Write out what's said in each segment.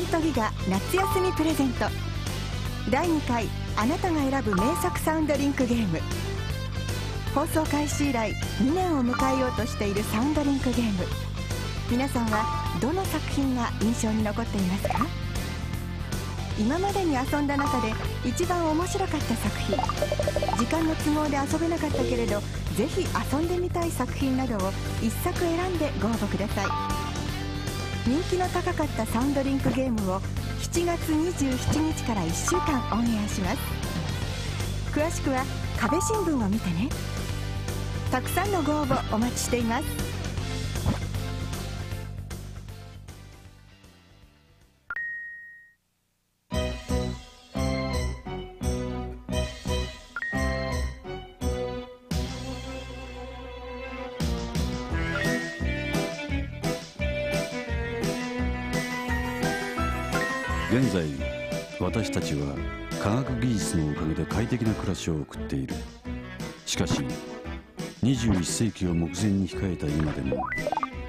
ントギガ夏休みプレゼント。第2回あなたが選ぶ名作サウンドリンクゲーム。放送開始以来2年を迎えようとしているサウンドリンクゲーム。皆さんはどの作品が印象に残っていますか？今までに遊んだ中で一番面白かった作品。時間の都合で遊べなかったけれどぜひ遊んでみたい作品などを1作選んでご応募ください。人気の高かったサウンドリンクゲームを7月27日から1週間オンエアします。詳しくは壁新聞を見てね。たくさんのご応募お待ちしています。私たちは科学技術のおかげで快適な暮らしを送っている。しかし21世紀を目前に控えた今でも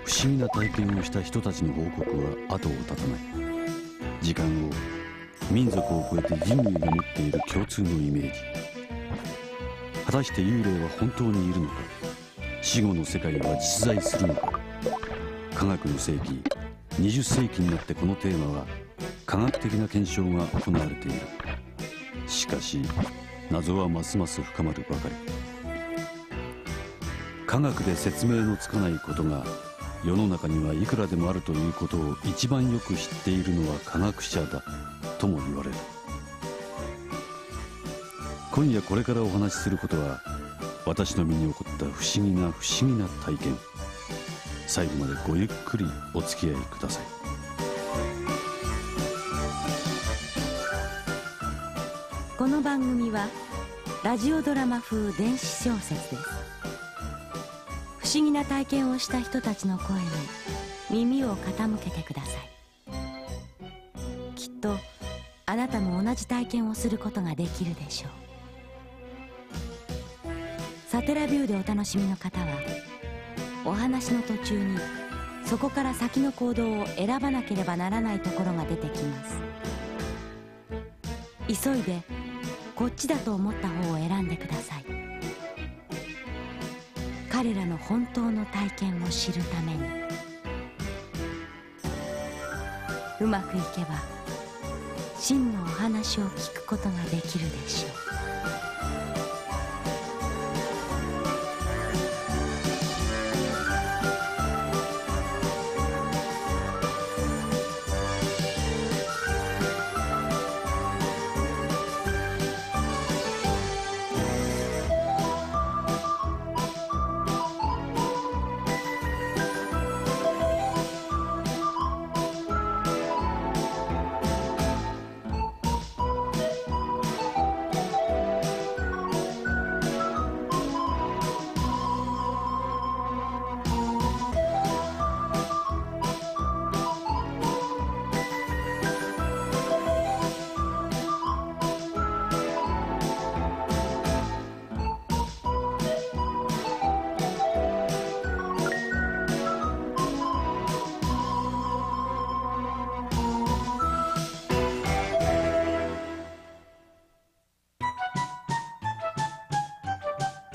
不思議な体験をした人たちの報告は後を絶たない。時間を民族を超えて人類が持っている共通のイメージ。果たして幽霊は本当にいるのか？死後の世界は実在するのか？科学の世紀20世紀になってこのテーマは科学的な検証が行われている。しかし謎はますます深まるばかり。科学で説明のつかないことが世の中にはいくらでもあるということを一番よく知っているのは科学者だとも言われる。今夜これからお話しすることは私の身に起こった不思議な不思議な体験。最後までごゆっくりお付き合いください。の番組はラジオドラマ風電子小説です不思議な体験をした人たちの声に耳を傾けてください。きっとあなたも同じ体験をすることができるでしょう。サテラビューでお楽しみの方はお話の途中にそこから先の行動を選ばなければならないところが出てきます。急いでこっちだと思った方を選んでください。彼らの本当の体験を知るために。うまくいけば真のお話を聞くことができるでしょう。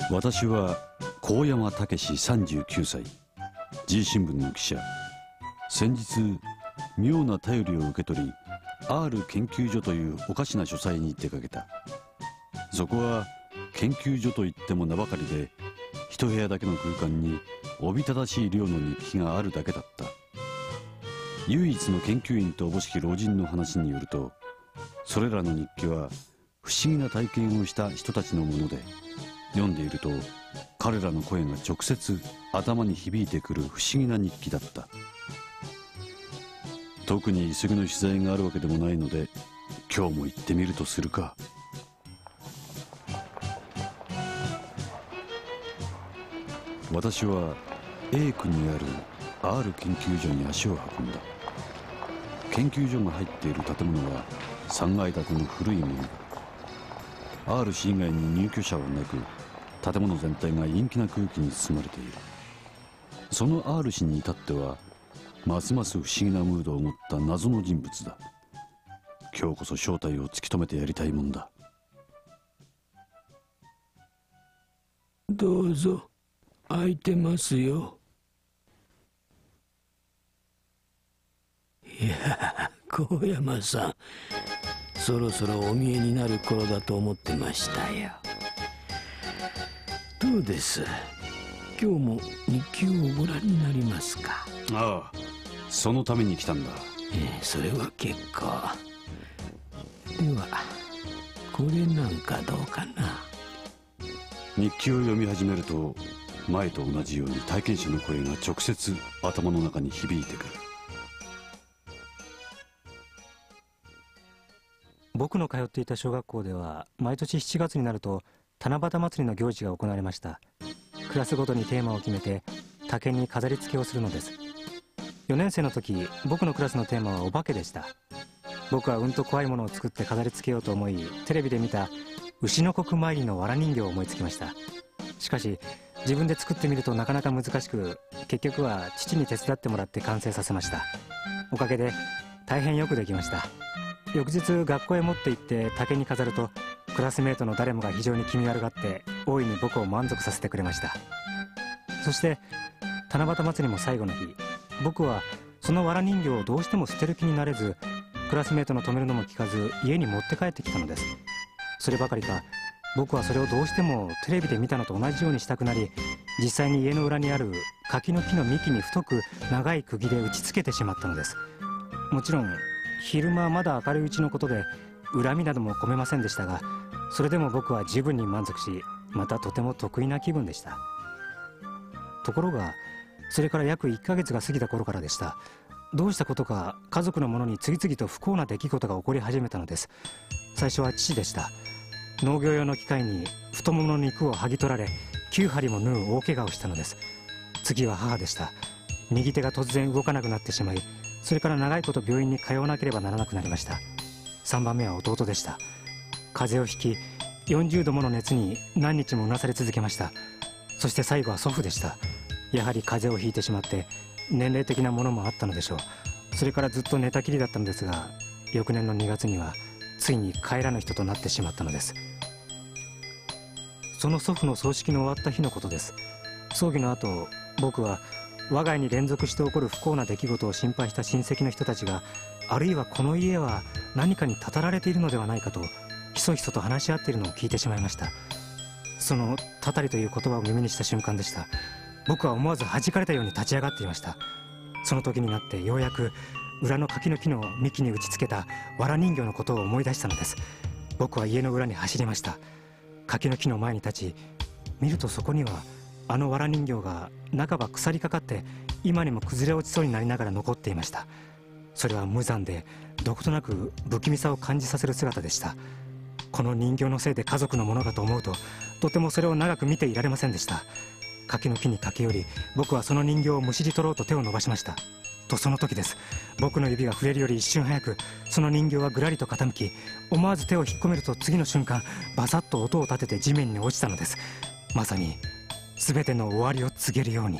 私は高山武史39歳。G 新聞の記者。先日妙な頼りを受け取り R 研究所というおかしな書斎に出かけた。そこは研究所といっても名ばかりで一部屋だけの空間におびただしい量の日記があるだけだった。唯一の研究員とおぼしき老人の話によるとそれらの日記は不思議な体験をした人たちのもので読んでいると彼らの声が直接頭に響いてくる不思議な日記だった。特に急ぎの取材があるわけでもないので今日も行ってみるとするか。私は A 区にある R 研究所に足を運んだ。研究所が入っている建物は3階建ての古いもの。だ R 市以外に入居者はなく建物全体が陰気な空気に包まれている。その R 市に至ってはますます不思議なムードを持った謎の人物だ。今日こそ正体を突き止めてやりたいもんだ。どうぞ空いてますよ。いや高山さん。そろそろお見えになる頃だと思ってましたよ。どうです？今日も日記をご覧になりますか？ああそのために来たんだ。ええそれは結構。ではこれなんかどうかな？日記を読み始めると前と同じように体験者の声が直接頭の中に響いてくる。僕の通っていた小学校では毎年7月になると七夕祭りの行事が行われました。クラスごとにテーマを決めて竹に飾り付けをするのです。4年生の時僕のクラスのテーマはお化けでした。僕はうんと怖いものを作って飾り付けようと思いテレビで見た牛の国参りの藁人形を思いつきました。しかし自分で作ってみるとなかなか難しく結局は父に手伝ってもらって完成させました。おかげで大変よくできました。翌日学校へ持って行って竹に飾るとクラスメートの誰もが非常に気味悪がって大いに僕を満足させてくれました。そして七夕祭りも最後の日。僕はその藁人形をどうしても捨てる気になれずクラスメートの止めるのも聞かず家に持って帰ってきたのです。そればかりか僕はそれをどうしてもテレビで見たのと同じようにしたくなり実際に家の裏にある柿の木の幹に太く長い釘で打ちつけてしまったのです。もちろん昼間まだ明るいうちのことで恨みなども込めませんでしたがそれでも僕は十分に満足しまたとても得意な気分でした。ところがそれから約1ヶ月が過ぎた頃からでした。どうしたことか家族の者に次々と不幸な出来事が起こり始めたのです。最初は父でした。農業用の機械に太ももの肉を剥ぎ取られ9針も縫う大怪我をしたのです。次は母でした。右手が突然動かなくなってしまいそれから長いこと病院に通わなければならなくなりました。3番目は弟でした。風邪をひき40度もの熱に何日もうなされ続けました。そして最後は祖父でした。やはり風邪をひいてしまって年齢的なものもあったのでしょう。それからずっと寝たきりだったのですが翌年の2月にはついに帰らぬ人となってしまったのです。その祖父の葬式の終わった日のことです。葬儀の後僕は我が家に連続して起こる不幸な出来事を心配した親戚の人たちがあるいはこの家は何かにたたられているのではないかとひそひそと話し合っているのを聞いてしまいました。その「たたり」という言葉を耳にした瞬間でした。僕は思わず弾かれたように立ち上がっていました。その時になってようやく裏の柿の木の幹に打ちつけた藁人形のことを思い出したのです。僕は家の裏に走りました。柿の木の前に立ち見るとそこにはあの藁人形が半ば腐りかかって今にも崩れ落ちそうになりながら残っていました。それは無残でどことなく不気味さを感じさせる姿でした。この人形のせいで家族のものかと思うととてもそれを長く見ていられませんでした。柿の木に駆け寄り僕はその人形をむしり取ろうと手を伸ばしました。とその時です。僕の指が触れるより一瞬早くその人形はぐらりと傾き思わず手を引っ込めると次の瞬間バサッと音を立てて地面に落ちたのです。まさに全ての終わりを告げるように。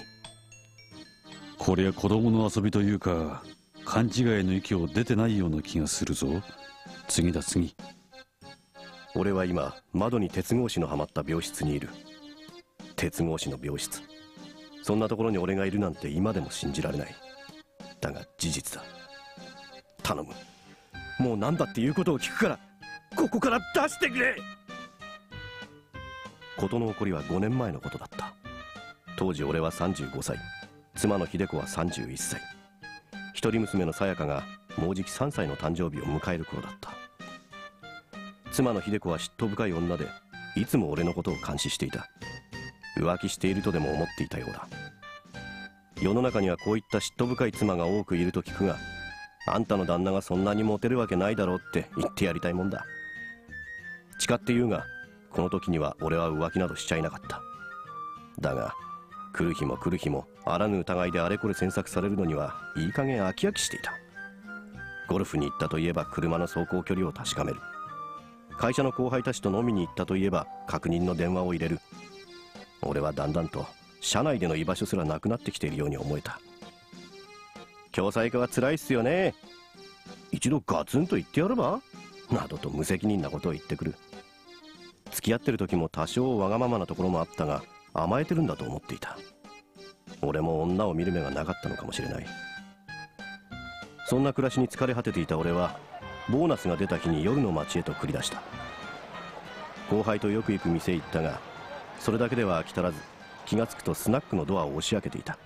こりゃ子供の遊びというか勘違いの域を出てないような気がするぞ。次だ次。俺は今窓に鉄格子のはまった病室にいる。鉄格子の病室。そんなところに俺がいるなんて今でも信じられない。だが事実だ。頼む。もう何だっていうことを聞くからここから出してくれ。事の起こりは5年前のことだった。当時俺は35歳。妻の秀子は31歳。一人娘のさやかがもうじき3歳の誕生日を迎える頃だった。妻の秀子は嫉妬深い女でいつも俺のことを監視していた。浮気しているとでも思っていたようだ。世の中にはこういった嫉妬深い妻が多くいると聞くがあんたの旦那がそんなにモテるわけないだろうって言ってやりたいもんだ。誓って言うがこの時には俺は浮気などしちゃいなかった。だが来る日も来る日もあらぬ疑いであれこれ詮索されるのにはいい加減飽き飽きしていた。ゴルフに行ったといえば車の走行距離を確かめる。会社の後輩たちと飲みに行ったといえば確認の電話を入れる。俺はだんだんと社内での居場所すらなくなってきているように思えた。共済化は辛いっすよね。一度ガツンと言ってやれば？などと無責任なことを言ってくる。付き合ってる時も多少わがままなところもあったが甘えてるんだと思っていた。俺も女を見る目がなかったのかもしれない。そんな暮らしに疲れ果てていた俺はボーナスが出た日に夜の街へと繰り出した。後輩とよく行く店へ行ったがそれだけでは飽き足らず気がつくとスナックのドアを押し開けていた。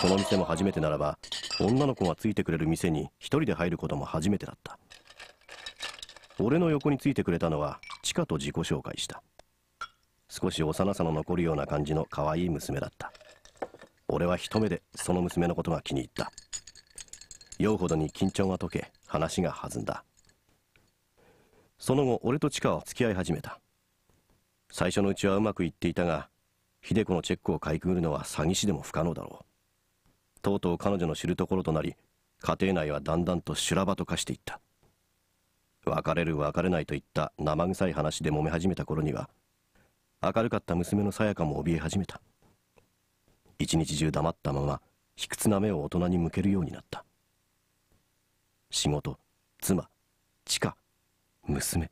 この店も初めてならば女の子がついてくれる店に一人で入ることも初めてだった。俺の横についてくれたのはチカと自己紹介した。少し幼さの残るような感じの可愛い娘だった。俺は一目でその娘のことが気に入った。酔うほどに緊張が解け話が弾んだ。その後俺とチカは付き合い始めた。最初のうちはうまくいっていたが秀子のチェックをかいくぐるのは詐欺師でも不可能だろう。とうとう彼女の知るところとなり家庭内はだんだんと修羅場と化していった。別れる別れないといった生臭い話で揉め始めた頃には明るかった娘のさやかも怯え始めた。一日中黙ったまま卑屈な目を大人に向けるようになった。仕事妻地下娘。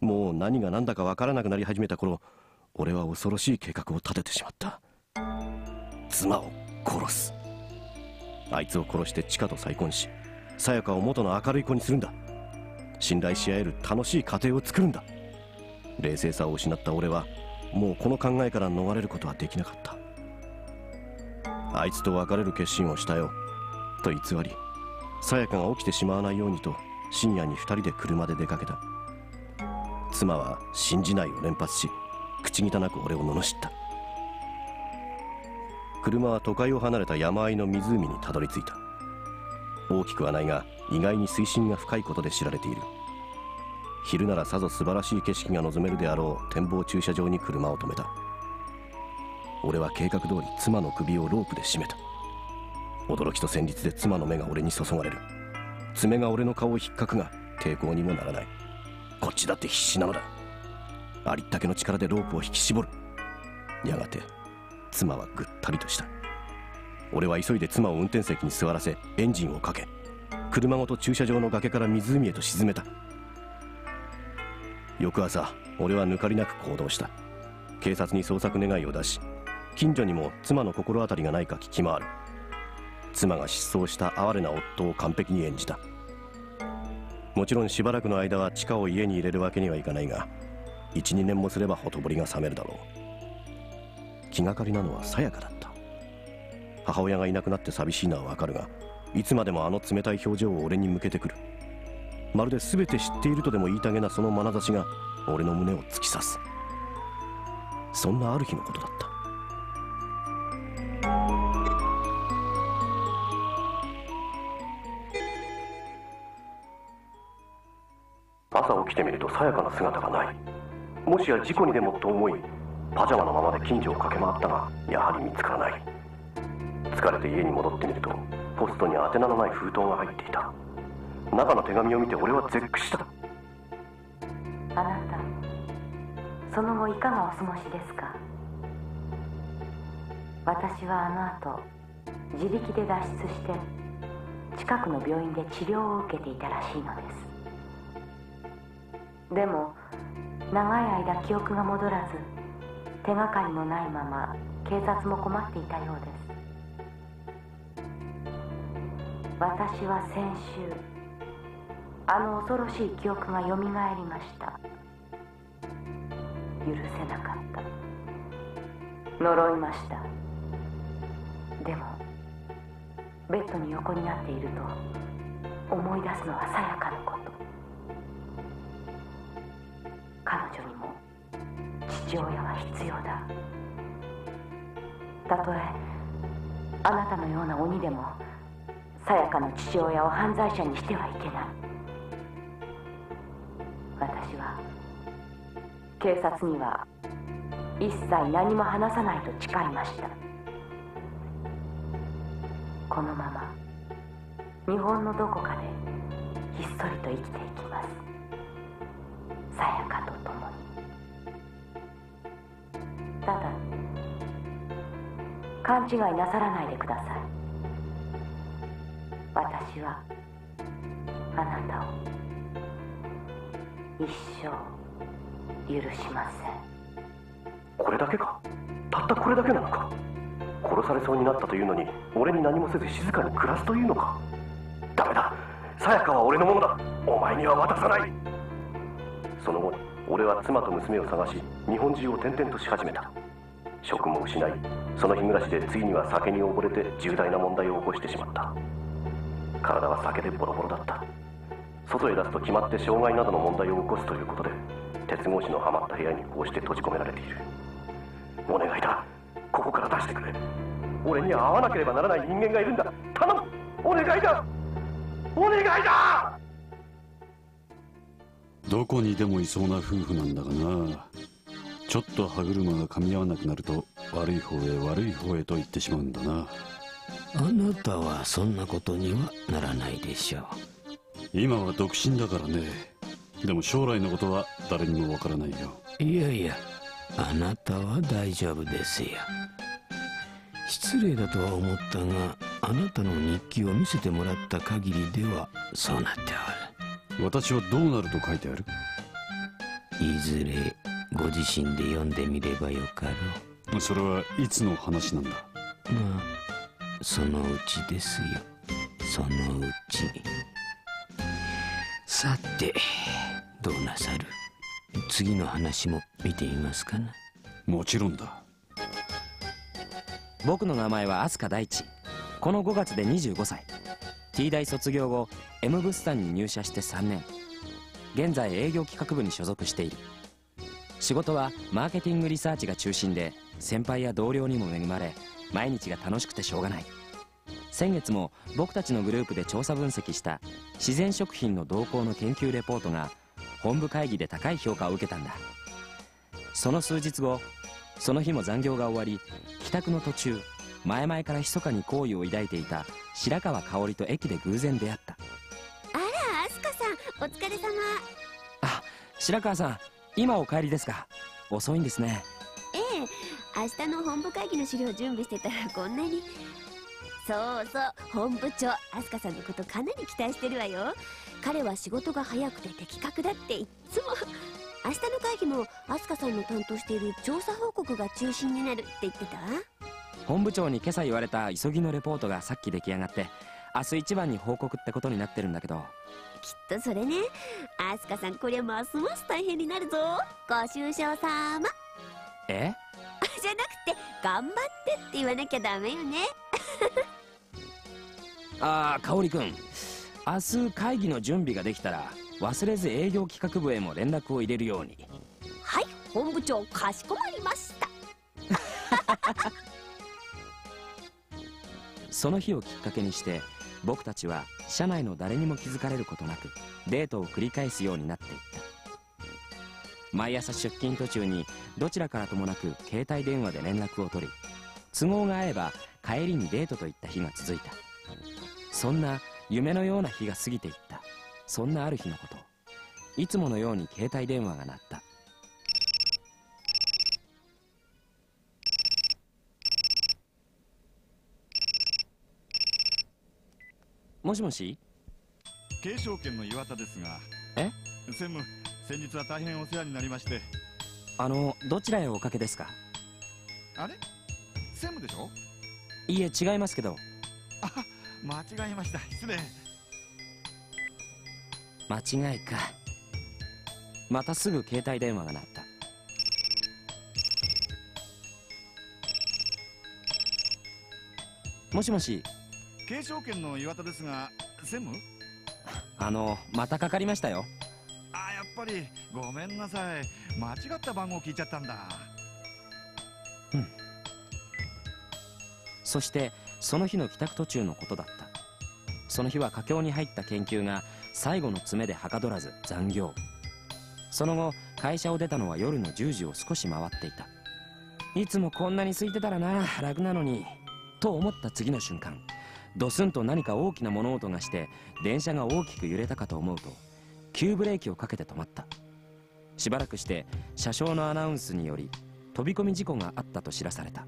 もう何が何だか分からなくなり始めた頃俺は恐ろしい計画を立ててしまった。妻を殺す。あいつを殺して地下と再婚しさやかを元の明るい子にするんだ。信頼し合える楽しい家庭を作るんだ。冷静さを失った俺はもうこの考えから逃れることはできなかった。あいつと別れる決心をしたよ。と偽りさやかが起きてしまわないようにと深夜に2人で車で出かけた。妻は信じないを連発し口汚く俺を罵った。車は都会を離れた山あいの湖にたどり着いた。大きくはないが意外に水深が深いことで知られている。昼ならさぞ素晴らしい景色が望めるであろう展望駐車場に車を止めた。俺は計画通り妻の首をロープで絞めた。驚きと戦慄で妻の目が俺に注がれる。爪が俺の顔を引っかくが抵抗にもならない。こっちだって必死なのだ。ありったけの力でロープを引き絞る。やがて妻はぐったりとした。俺は急いで妻を運転席に座らせエンジンをかけ車ごと駐車場の崖から湖へと沈めた。翌朝俺は抜かりなく行動した。警察に捜索願いを出し近所にも妻の心当たりがないか聞き回る。妻が失踪した哀れな夫を完璧に演じた。もちろんしばらくの間は地下を家に入れるわけにはいかないが12年もすればほとぼりが冷めるだろう。気がかりなのはさやかだった。母親がいなくなって寂しいのはわかるがいつまでもあの冷たい表情を俺に向けてくる。まるで全て知っているとでも言いたげなその眼差しが俺の胸を突き刺す。そんなある日のことだった。朝起きてみるとさやかな姿がない。もしや事故にでもと思いパジャマのままで近所を駆け回ったがやはり見つからない。疲れて家に戻ってみるとポストに宛名のない封筒が入っていた。中の手紙を見て俺は絶句した。あなたその後いかがお過ごしですか？私はあの後自力で脱出して近くの病院で治療を受けていたらしいのです。でも長い間記憶が戻らず手がかりもないまま警察も困っていたようです。私は先週あの恐ろしい記憶がよみがえりました。許せなかった。呪いました。でもベッドに横になっていると思い出すのはさやか。彼女にも父親は必要だ。たとえあなたのような鬼でもさやかの父親を犯罪者にしてはいけない。私は警察には一切何も話さないと誓いました。このまま日本のどこかでひっそりと生きていきます。さやかとただ勘違いなさらないでください。私はあなたを一生許しません。これだけか？たったこれだけなのか？殺されそうになったというのに俺に何もせず静かに暮らすというのか？ダメだ。さやかは俺のものだ。お前には渡さない。その後俺は妻と娘を探し日本中を転々とし始めた。職も失いその日暮らしで次には酒に溺れて重大な問題を起こしてしまった。体は酒でボロボロだった。外へ出すと決まって障害などの問題を起こすということで鉄格子のはまった部屋にこうして閉じ込められている。お願いだ。ここから出してくれ。俺に会わなければならない人間がいるんだ。頼む。お願いだ。お願いだ。どこにでもいそうな夫婦なんだがな。ちょっと歯車が噛み合わなくなると悪い方へ悪い方へと言ってしまうんだな。あなたはそんなことにはならないでしょう。今は独身だからね。でも将来のことは誰にもわからないよ。いやいやあなたは大丈夫ですよ。失礼だとは思ったがあなたの日記を見せてもらった限りではそうなって私はどうなると書いてあるおる？いずれご自身で読んでみればよかろそれはいつの話なんだ？まあそのうちですよ。そのうち。さてどうなさる？次の話も見てみますかな。もちろんだ。僕の名前は飛鳥大地。この5月で25歳。T 大卒業後 M ブスタンに入社して3年。現在営業企画部に所属している仕事はマーケティングリサーチが中心で先輩や同僚にも恵まれ毎日が楽しくてしょうがない。先月も僕たちのグループで調査分析した自然食品の動向の研究レポートが本部会議で高い評価を受けたんだ。その数日後その日も残業が終わり帰宅の途中前々から密かに好意を抱いていた白川香織と駅で偶然出会った。あら飛鳥さんお疲れ様。あ白川さん今お帰りですか？遅いんですね。ええ明日の本部会議の資料準備してたらこんなに。そうそう本部長飛鳥さんのことかなり期待してるわよ。彼は仕事が早くて的確だっていっつも。明日の会議も飛鳥さんの担当している調査報告が中心になるって言ってた？わ本部長に今朝言われた急ぎのレポートがさっき出来上がって明日一番に報告ってことになってるんだけどきっとそれね。飛鳥さんこりゃますます大変になるぞ。ご愁傷さまえじゃなくて頑張ってって言わなきゃダメよね。ああ香織君明日会議の準備ができたら忘れず営業企画部へも連絡を入れるように。はい本部長かしこまりました。その日をきっかけにして僕たちは社内の誰にも気づかれることなくデートを繰り返すようになっていった。毎朝出勤途中にどちらからともなく携帯電話で連絡を取り都合が合えば帰りにデートといった日が続いた。そんな夢のような日が過ぎていった。そんなある日のこと。いつものように携帯電話が鳴った。もしもし？慶証券の岩田ですがえ？専務先日は大変お世話になりまして。あのどちらへおかけですか？あれ？専務でしょ？いいえ違いますけど。あ間違えました。失礼。間違いか。またすぐ携帯電話が鳴った。もしもし？慶証券の岩田ですが専務？あのまたかかりましたよ。あやっぱり。ごめんなさい。間違った番号聞いちゃったんだ。そしてその日の帰宅途中のことだった。その日は佳境に入った研究が最後の詰めではかどらず残業。その後会社を出たのは夜の10時を少し回っていた。いつもこんなに空いてたらな楽なのにと思った次の瞬間ドスンと何か大きな物音がして電車が大きく揺れたかと思うと急ブレーキをかけて止まった。しばらくして車掌のアナウンスにより飛び込み事故があったと知らされた。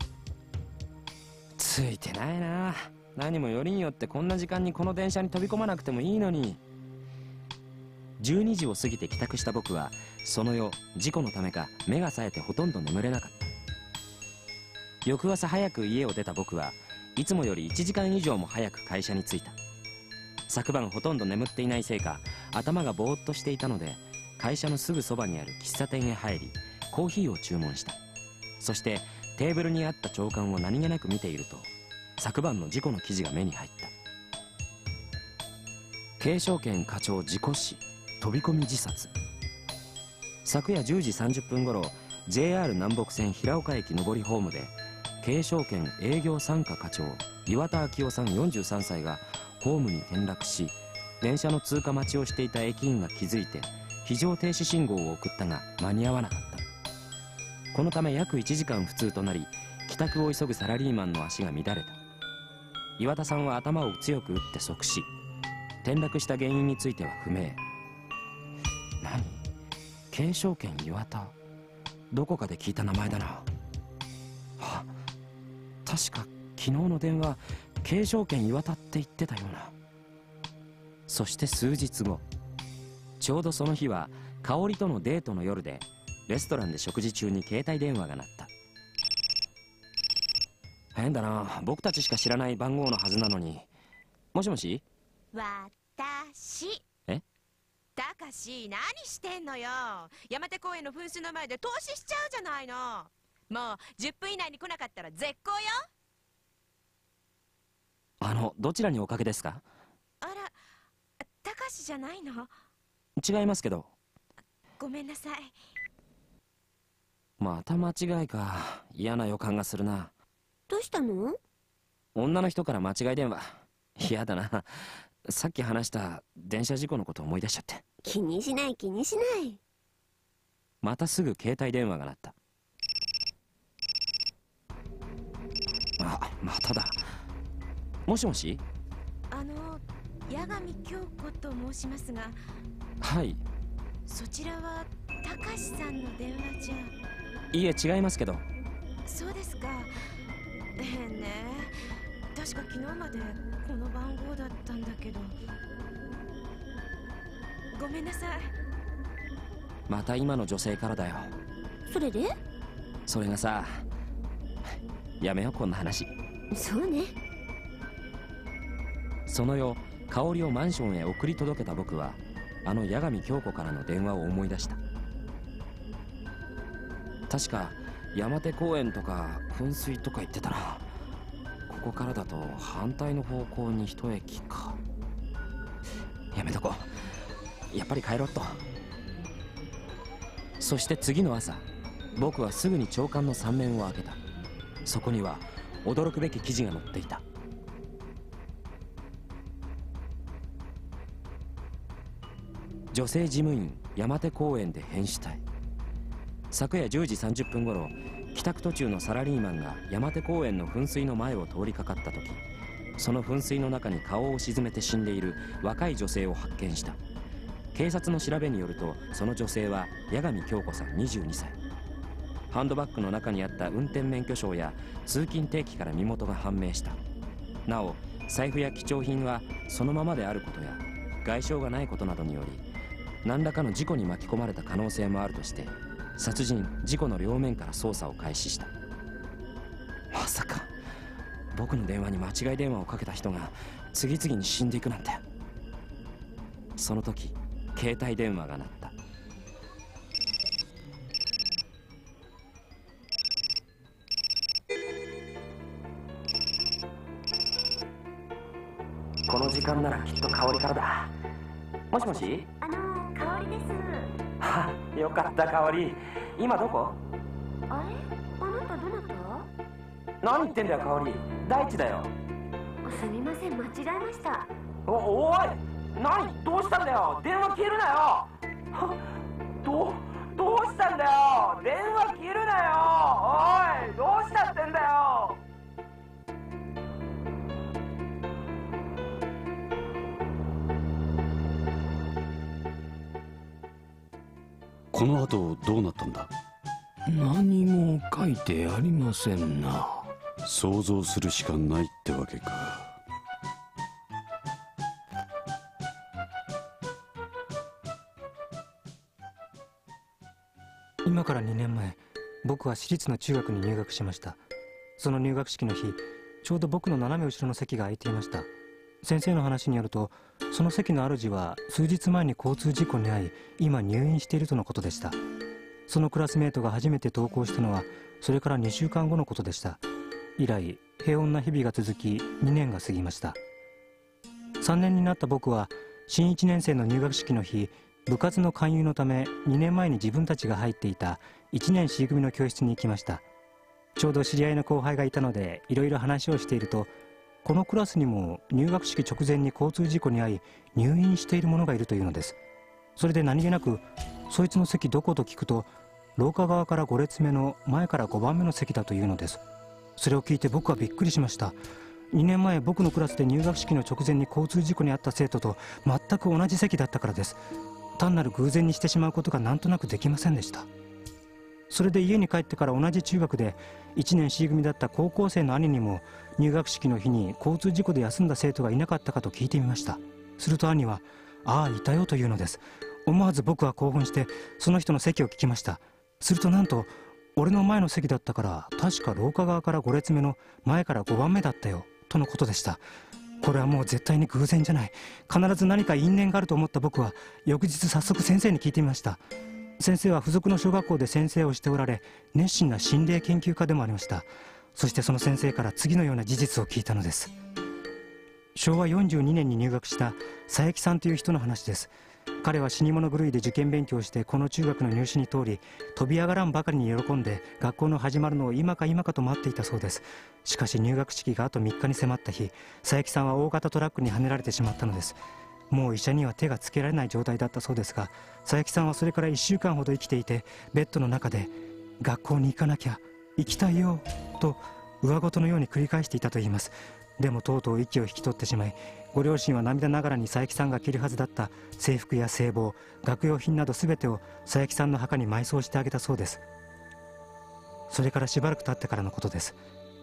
ついてないな。何もよりによってこんな時間にこの電車に飛び込まなくてもいいのに。12時を過ぎて帰宅した僕はその夜事故のためか目が冴えてほとんど眠れなかった。翌朝早く家を出た僕はいつもより1時間以上も早く会社に着いた。昨晩ほとんど眠っていないせいか頭がぼーっとしていたので会社のすぐそばにある喫茶店へ入りコーヒーを注文した。そしてテーブルにあった朝刊を何気なく見ていると昨晩の事故の記事が目に入った。慶証券課長事故死飛び込み自殺。昨夜10時30分頃 JR 南北線平岡駅上りホームで慶証券営業参加課長岩田昭夫さん43歳がホームに転落し電車の通過待ちをしていた駅員が気づいて非常停止信号を送ったが間に合わなかった。このため約1時間不通となり帰宅を急ぐサラリーマンの足が乱れた。岩田さんは頭を強く打って即死。転落した原因については不明。何？慶証券岩田？どこかで聞いた名前だな。確か昨日の電話慶証券岩田って言ってたような。そして数日後ちょうどその日は香織とのデートの夜でレストランで食事中に携帯電話が鳴った。変だな僕たちしか知らない番号のはずなのに。もしもし？私。え？たかし何してんのよ。山手公園の噴水の前で投資しちゃうじゃないのもう10分以内に来なかったら絶好よ。あのどちらにおかけですか？あらたかしじゃないの？違いますけど。ごめんなさい。また間違いか。嫌な予感がするな。どうしたの？女の人から間違い電話。嫌だな。さっき話した電車事故のこと思い出しちゃって。気にしない気にしない。またすぐ携帯電話が鳴ったあまただもしもし？あの八神京子と申しますがはい。そちらはたかしさんの電話じゃ。いいえ違いますけど。そうですか。ええね。確か昨日までこの番号だったんだけど。ごめんなさい。また今の女性からだよ。それで？それがさやめようこんな話。そうね。その夜香織をマンションへ送り届けた僕はあの八神京子からの電話を思い出した。確か山手公園とか噴水とか言ってたな。ここからだと反対の方向に一駅か。やめとこう。やっぱり帰ろっと。そして次の朝僕はすぐに長官の三面を開けたそこには驚くべき記事が載っていた。女性事務員山手公園で変死体昨夜10時30分頃帰宅途中のサラリーマンが山手公園の噴水の前を通りかかった時その噴水の中に顔を沈めて死んでいる若い女性を発見した。警察の調べによるとその女性は八神京子さん22歳。ハンドバッグの中にあった運転免許証や通勤定期から身元が判明した。なお財布や貴重品はそのままであることや外傷がないことなどにより何らかの事故に巻き込まれた可能性もあるとして殺人事故の両面から捜査を開始した。まさか僕の電話に間違い電話をかけた人が次々に死んでいくなんて。その時携帯電話が鳴った。この時間ならきっと香りからだ。もしもし？あの香りです。はあよかった香り。今どこ？あれ？あなたどなた？何言ってんだよ香り。大地だよ。すみません間違えました。おおい！何？どうしたんだよ？電話切るなよ！はどうどうしたんだよ？電話切るなよ！おい！どうした？この後どうなったんだ？何も書いてありませんな。想像するしかないってわけか。今から2年前僕は私立の中学に入学しました。その入学式の日ちょうど僕の斜め後ろの席が空いていました。先生の話によるとその席の主は数日前に交通事故に遭い今入院しているとのことでした。そのクラスメートが初めて登校したのはそれから2週間後のことでした。以来平穏な日々が続き2年が過ぎました。3年になった僕は新1年生の入学式の日部活の勧誘のため2年前に自分たちが入っていた1年 C 組の教室に行きました。ちょうど知り合いの後輩がいたのでいろいろ話をしているとこのクラスにも入学式直前に交通事故に遭い入院している者がいるというのです。それで何気なくそいつの席どこと聞くと廊下側から5列目の前から5番目の席だというのです。それを聞いて僕はびっくりしました。2年前僕のクラスで入学式の直前に交通事故に遭った生徒と全く同じ席だったからです。単なる偶然にしてしまうことがなんとなくできませんでした。それで家に帰ってから同じ中学で1年 C 組だった高校生の兄にも入学式の日に交通事故で休んだ生徒がいなかったかと聞いてみました。すると兄は「ああいたよ」というのです。思わず僕は興奮してその人の席を聞きました。するとなんと俺の前の席だったから確か廊下側から5列目の前から5番目だったよとのことでした。これはもう絶対に偶然じゃない。必ず何か因縁があると思った僕は翌日早速先生に聞いてみました。先生は付属の小学校で先生をしておられ熱心な心霊研究家でもありました。そしてその先生から次のような事実を聞いたのです。昭和42年に入学した佐伯さんという人の話です。彼は死に物狂いで受験勉強してこの中学の入試に通り飛び上がらんばかりに喜んで学校の始まるのを今か今かと待っていたそうです。しかし入学式があと3日に迫った日佐伯さんは大型トラックにはねられてしまったのです。もう医者には手がつけられない状態だったそうですが佐伯さんはそれから1週間ほど生きていてベッドの中で「学校に行かなきゃ行きたいよ」と上ごとのように繰り返していたといいます。でもとうとう息を引き取ってしまいご両親は涙ながらに佐伯さんが着るはずだった制服や制帽学用品など全てを佐伯さんの墓に埋葬してあげたそうです。それからしばらく経ってからのことです。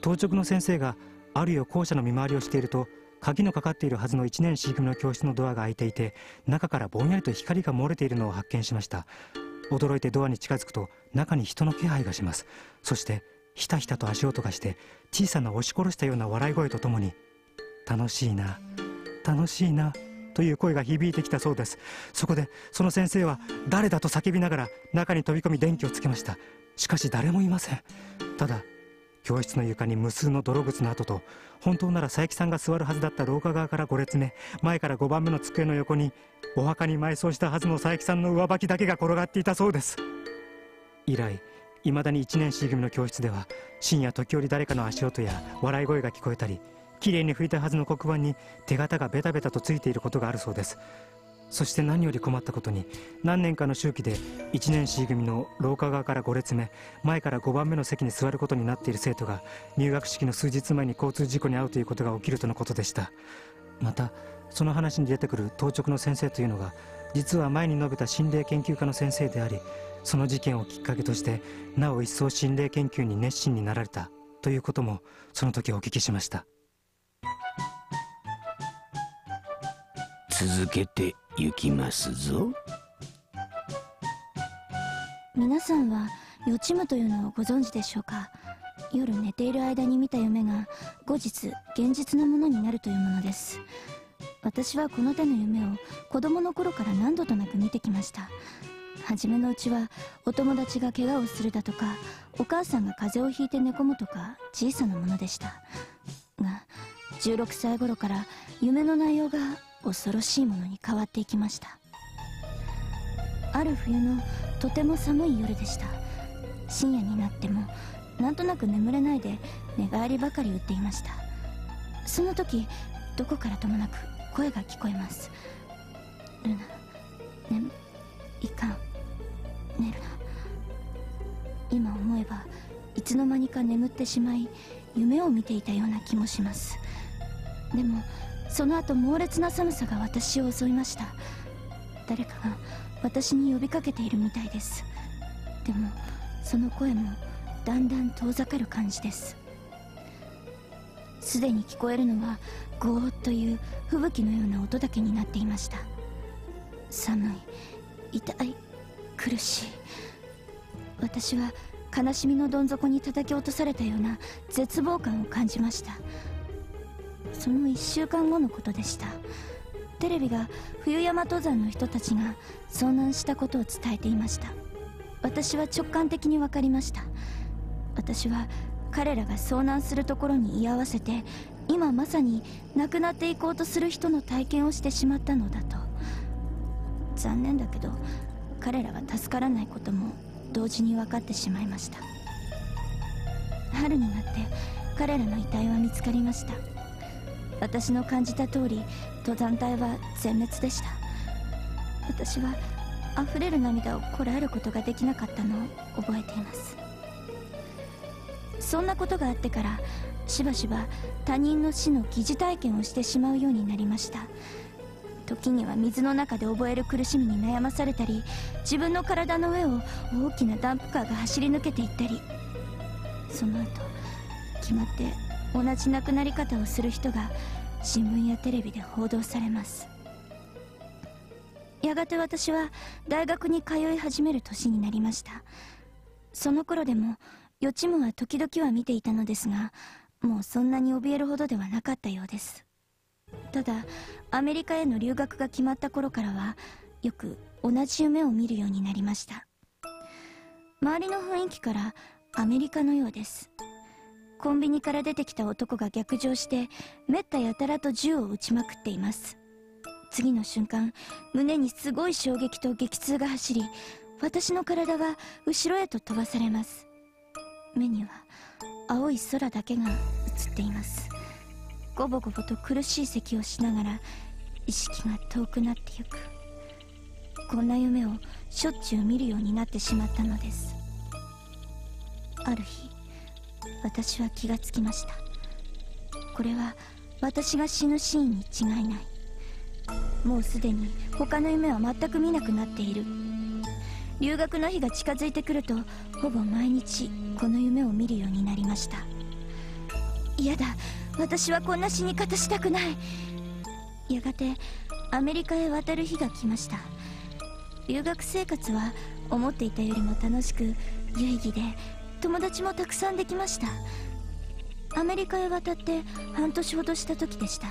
当直の先生がある夜校舎の見回りをしていると鍵のかかっているはずの1年 C 組の教室のドアが開いていて中からぼんやりと光が漏れているのを発見しました。驚いてドアに近づくと中に人の気配がします。そしてひたひたと足音がして小さな押し殺したような笑い声とともに「楽しいな楽しいな」という声が響いてきたそうです。そこでその先生は「誰だ?」と叫びながら中に飛び込み電気をつけました。しかし誰もいません。ただ教室の床に無数の泥靴の跡と本当なら佐伯さんが座るはずだった廊下側から5列目前から5番目の机の横にお墓に埋葬したはずの佐伯さんの上履きだけが転がっていたそうです。以来いまだに1年 C 組の教室では深夜時折誰かの足音や笑い声が聞こえたりきれいに拭いたはずの黒板に手形がベタベタとついていることがあるそうです。そして何より困ったことに何年かの周期で1年 C 組の廊下側から5列目前から5番目の席に座ることになっている生徒が入学式の数日前に交通事故に遭うということが起きるとのことでした。またその話に出てくる当直の先生というのが実は前に述べた心霊研究家の先生でありその事件をきっかけとしてなお一層心霊研究に熱心になられたということもその時お聞きしました。続けて行きますぞ。皆さんは予知夢というのをご存知でしょうか？夜寝ている間に見た夢が後日現実のものになるというものです。私はこの手の夢を子供の頃から何度となく見てきました。初めのうちはお友達が怪我をするだとかお母さんが風邪をひいて寝込むとか小さなものでした。が16歳頃から夢の内容が恐ろしいものに変わっていきました。ある冬のとても寒い夜でした。深夜になってもなんとなく眠れないで寝返りばかり打っていました。その時どこからともなく声が聞こえます。ルナ眠いかん。寝るな。今思えばいつの間にか眠ってしまい夢を見ていたような気もします。でもその後猛烈な寒さが私を襲いました。誰かが私に呼びかけているみたいです。でもその声もだんだん遠ざかる感じです。すでに聞こえるのはゴーッという吹雪のような音だけになっていました。寒い痛い苦しい。私は悲しみのどん底に叩き落とされたような絶望感を感じました。その1週間後のことでした。テレビが冬山登山の人たちが遭難したことを伝えていました。私は直感的に分かりました。私は彼らが遭難するところに居合わせて今まさに亡くなっていこうとする人の体験をしてしまったのだと。残念だけど彼らは助からないことも同時に分かってしまいました。春になって彼らの遺体は見つかりました。私の感じた通り登山隊は全滅でした。私は溢れる涙をこらえることができなかったのを覚えています。そんなことがあってからしばしば他人の死の疑似体験をしてしまうようになりました。時には水の中で覚える苦しみに悩まされたり自分の体の上を大きなダンプカーが走り抜けていったり。その後決まって同じ亡くなり方をする人が新聞やテレビで報道されます。やがて私は大学に通い始める年になりました。その頃でも予知夢は時々は見ていたのですがもうそんなに怯えるほどではなかったようです。ただアメリカへの留学が決まった頃からはよく同じ夢を見るようになりました。周りの雰囲気からアメリカのようです。コンビニから出てきた男が逆上してめったやたらと銃を撃ちまくっています。次の瞬間胸にすごい衝撃と激痛が走り私の体は後ろへと飛ばされます。目には青い空だけが映っています。ごぼごぼと苦しい咳をしながら意識が遠くなってゆく。こんな夢をしょっちゅう見るようになってしまったのです。ある日私は気がつきました。これは私が死ぬシーンに違いない。もうすでに他の夢は全く見なくなっている。留学の日が近づいてくるとほぼ毎日この夢を見るようになりました。嫌だ。私はこんな死に方したくない。やがてアメリカへ渡る日が来ました。留学生活は思っていたよりも楽しく有意義で友達もたくさんできました。アメリカへ渡って半年ほどした時でした。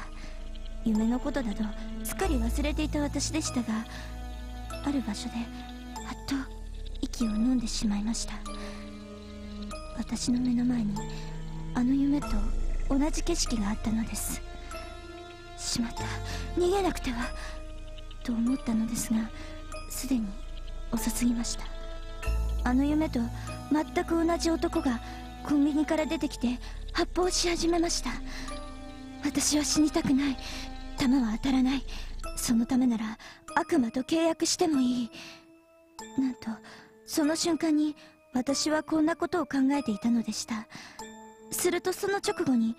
夢のことなどすっかり忘れていた私でしたがある場所ではっと息を飲んでしまいました。私の目の前にあの夢と同じ景色があったのです。しまった。逃げなくてはと思ったのですがすでに遅すぎました。あの夢と全く同じ男がコンビニから出てきて発砲し始めました。私は死にたくない。弾は当たらない。そのためなら悪魔と契約してもいい。なんとその瞬間に私はこんなことを考えていたのでした。するとその直後に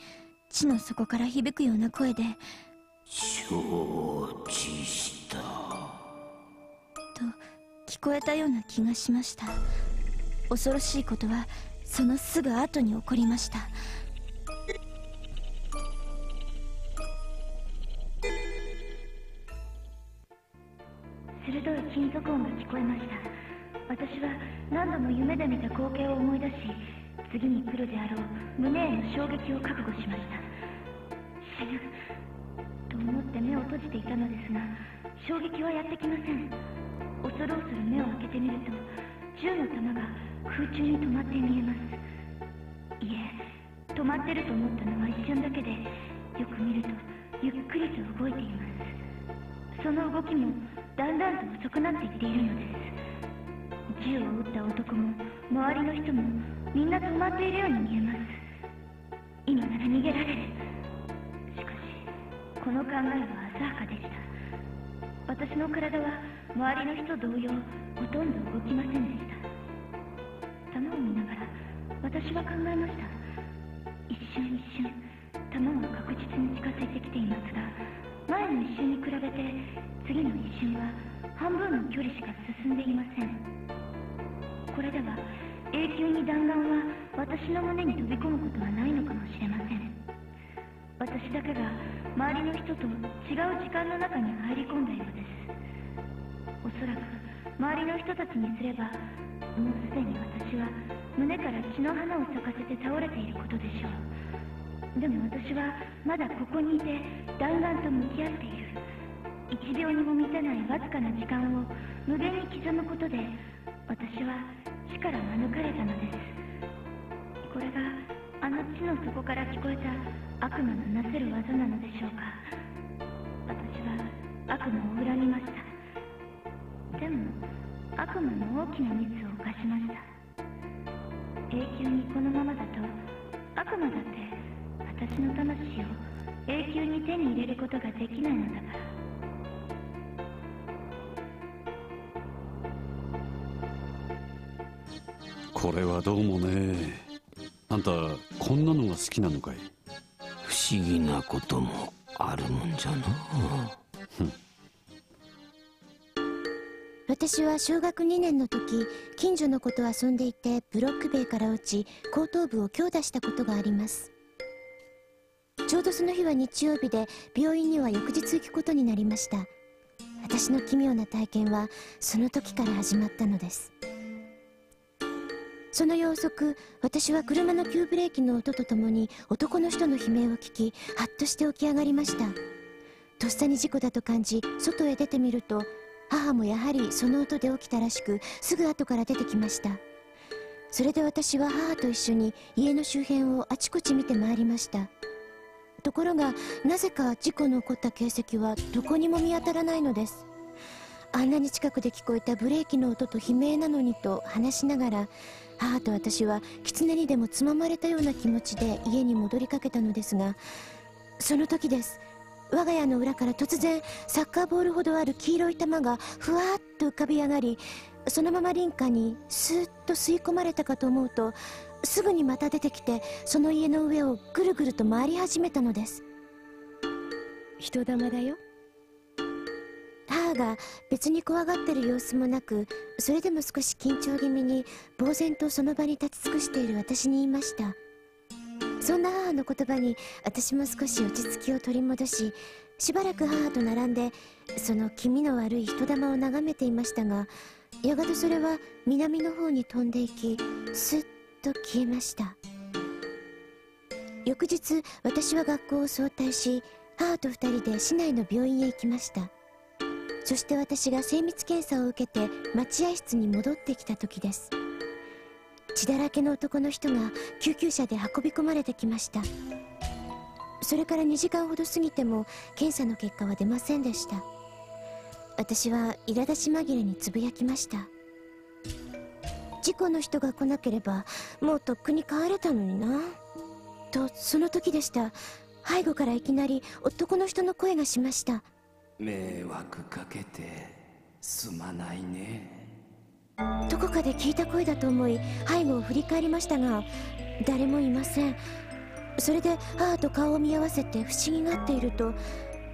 地の底から響くような声で「承知した」と聞こえたような気がしました恐ろしいことはそのすぐ後に起こりました。鋭い金属音が聞こえました。私は何度も夢で見た光景を思い出し次に来るであろう胸への衝撃を覚悟しました。死ぬ。と思って目を閉じていたのですが衝撃はやってきません。恐る恐る目を開けてみると銃の弾が空中に止まって見えます。いえ止まってると思ったのは一瞬だけでよく見るとゆっくりと動いています。その動きもだんだんと遅くなっていっているのです。銃を撃った男も周りの人もみんな止まっているように見えます。今なら逃げられる。しかしこの考えは浅はかでした。私の体は周りの人同様ほとんど動きませんでした。弾を見ながら私は考えました。一瞬一瞬弾は確実に近づいてきていますが前の一瞬に比べて次の一瞬は半分の距離しか進んでいません。これでは永久に弾丸は私の胸に飛び込むことはないのかもしれません。私だけが周りの人と違う時間の中に入り込んだようです。おそらく周りの人たちにすればもうすでに私は胸から血の花を咲かせて倒れていることでしょう。でも私はまだここにいて弾丸と向き合っている。1秒にも満たないわずかな時間を無限に刻むことで私は死から免れたのです。これがあの地の底から聞こえた悪魔のなせる技なのでしょうか。私は悪魔を恨みました。でも悪魔の大きな蜜を犯しました。永久にこのままだと悪魔だって私の魂を永久に手に入れることができないのだからこれはどうもね。あんたこんなのが好きなのかい？不思議なこともあるもんじゃな私は小学2年の時近所の子と遊んでいてブロック塀から落ち後頭部を強打したことがあります。ちょうどその日は日曜日で病院には翌日行くことになりました。私の奇妙な体験はその時から始まったのです。その夜遅く私は車の急ブレーキの音とともに男の人の悲鳴を聞きハッとして起き上がりました。とっさに事故だと感じ外へ出てみると母もやはりその音で起きたらしくすぐ後から出てきました。それで私は母と一緒に家の周辺をあちこち見て回りました。ところがなぜか事故の起こった形跡はどこにも見当たらないのです。あんなに近くで聞こえたブレーキの音と悲鳴なのにと話しながら母と私は狐にでもつままれたような気持ちで家に戻りかけたのですがその時です。我が家の裏から突然サッカーボールほどある黄色い玉がふわっと浮かび上がりそのまま林家にスーッと吸い込まれたかと思うとすぐにまた出てきてその家の上をぐるぐると回り始めたのです。人玉だよ。母が別に怖がってる様子もなくそれでも少し緊張気味に呆然とその場に立ち尽くしている私に言いましたそんな母の言葉に私も少し落ち着きを取り戻ししばらく母と並んでその気味の悪い人玉を眺めていましたがやがてそれは南の方に飛んでいきすっと消えました。翌日私は学校を早退し母と2人で市内の病院へ行きました。そして私が精密検査を受けて待合室に戻ってきた時です。血だらけの男の人が救急車で運び込まれてきました。それから2時間ほど過ぎても検査の結果は出ませんでした。私は苛立ち紛れにつぶやきました。事故の人が来なければもうとっくに帰れたのにな。とその時でした。背後からいきなり男の人の声がしました。迷惑かけてすまないね。どこかで聞いた声だと思い背後を振り返りましたが誰もいません。それで母と顔を見合わせて不思議がっていると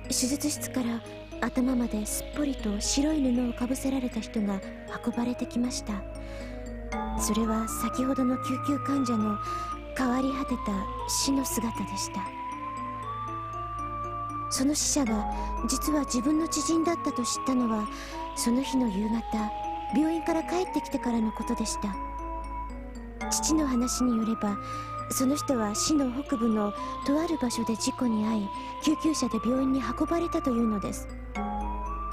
手術室から頭まですっぽりと白い布をかぶせられた人が運ばれてきました。それは先ほどの救急患者の変わり果てた死の姿でした。その死者が実は自分の知人だったと知ったのはその日の夕方病院から帰ってきてからのことでした。父の話によればその人は市の北部のとある場所で事故に遭い救急車で病院に運ばれたというのです。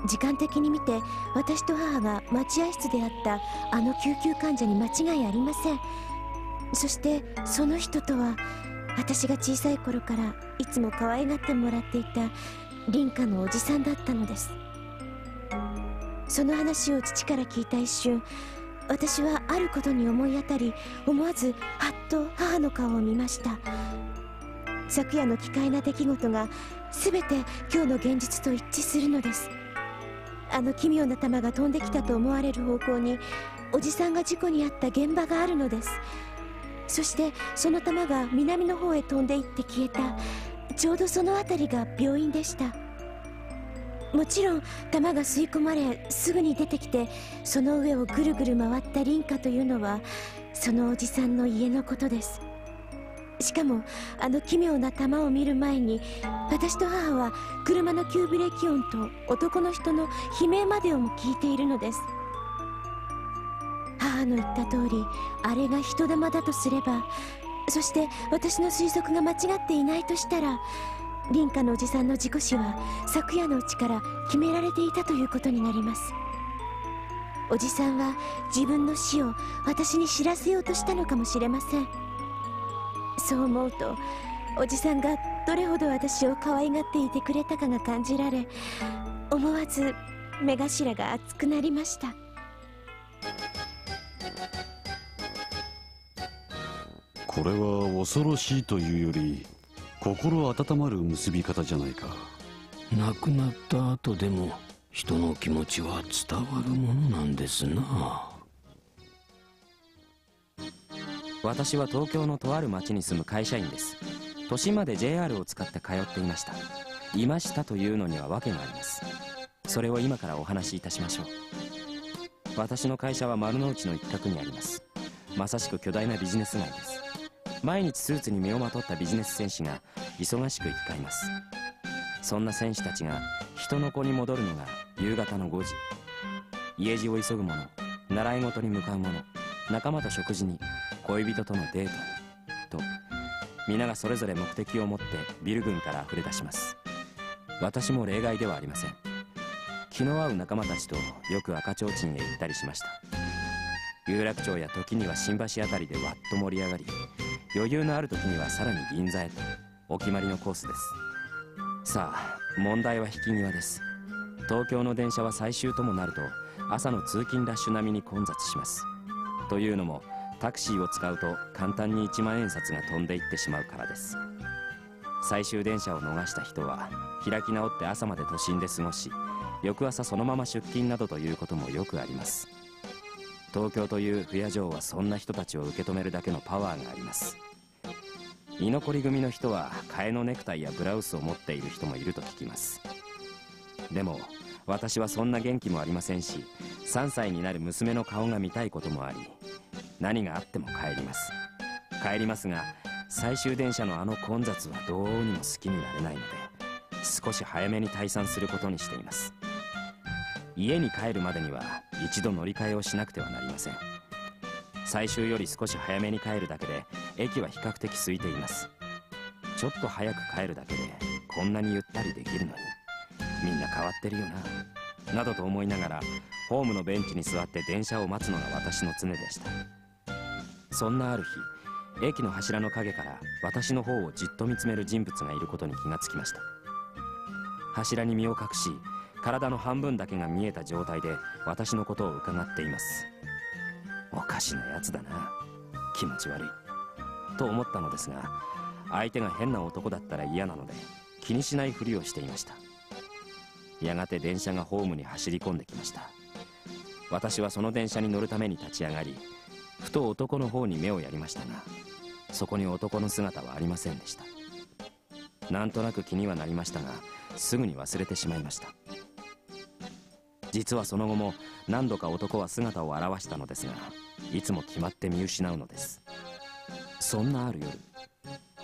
時間的に見て私と母が待合室であったあの救急患者に間違いありません。そしてその人とは私が小さい頃からいつも可愛がってもらっていた凛花のおじさんだったのです。その話を父から聞いた一瞬私はあることに思い当たり思わずはっと母の顔を見ました。昨夜の奇怪な出来事が全て今日の現実と一致するのです。あの奇妙な玉が飛んできたと思われる方向におじさんが事故に遭った現場があるのです。そしてその玉が南の方へ飛んでいって消えた。ちょうどその辺りが病院でした。もちろん玉が吸い込まれすぐに出てきてその上をぐるぐる回った凛花というのはそのおじさんの家のことです。しかもあの奇妙な玉を見る前に私と母は車の急ブレーキ音と男の人の悲鳴までをも聞いているのです。母の言った通りあれが人玉だとすればそして私の推測が間違っていないとしたら凛花のおじさんの事故死は昨夜のうちから決められていたということになります。おじさんは自分の死を私に知らせようとしたのかもしれません。そう思うとおじさんがどれほど私を可愛がっていてくれたかが感じられ思わず目頭が熱くなりました。これは恐ろしいというより心温まる結び方じゃないか。亡くなった後でも人の気持ちは伝わるものなんですな。私は東京のとある町に住む会社員です。都心まで JR を使って通っていました。いましたというのには訳があります。それを今からお話しいたしましょう。私の会社は丸の内の一角にあります。まさしく巨大なビジネス街です毎日スーツに身をまとったビジネス戦士が忙しく行き交います。そんな戦士たちが人の子に戻るのが夕方の5時。家路を急ぐ者習い事に向かう者仲間と食事に恋人とのデート。と皆がそれぞれ目的を持ってビル群から溢れ出します。私も例外ではありません。気の合う仲間たちとよく赤ちょうちんへ行ったりしました。有楽町や時には新橋あたりでわっと盛り上がり余裕のある時にはさらに銀座へとお決まりのコースです。さあ問題は引き際です。東京の電車は最終ともなると朝の通勤ラッシュ並みに混雑します。というのもタクシーを使うと簡単に1万円札が飛んでいってしまうからです。最終電車を逃した人は開き直って朝まで都心で過ごし翌朝そのまま出勤などということもよくあります。東京という不夜城はそんな人たちを受け止めるだけのパワーがあります。居残り組の人は替えのネクタイやブラウスを持っている人もいると聞きます。でも私はそんな元気もありませんし3歳になる娘の顔が見たいこともあり何があっても帰ります。帰りますが最終電車のあの混雑はどうにも好きになれないので少し早めに退散することにしています。家に帰るまでには一度乗り換えをしなくてはなりません。最終より少し早めに帰るだけで駅は比較的空いています。ちょっと早く帰るだけでこんなにゆったりできるのにみんな変わってるよな。などと思いながらホームのベンチに座って電車を待つのが私の常でした。そんなある日駅の柱の陰から私の方をじっと見つめる人物がいることに気がつきました。柱に身を隠し体の半分だけが見えた状態で私のことを伺っています。おかしなやつだな。気持ち悪い。と思ったのですが相手が変な男だったら嫌なので気にしないふりをしていました。やがて電車がホームに走り込んできました。私はその電車に乗るために立ち上がりふと男の方に目をやりましたがそこに男の姿はありませんでした。なんとなく気にはなりましたがすぐに忘れてしまいました。実はその後も何度か男は姿を現したのですがいつも決まって見失うのです。そんなある夜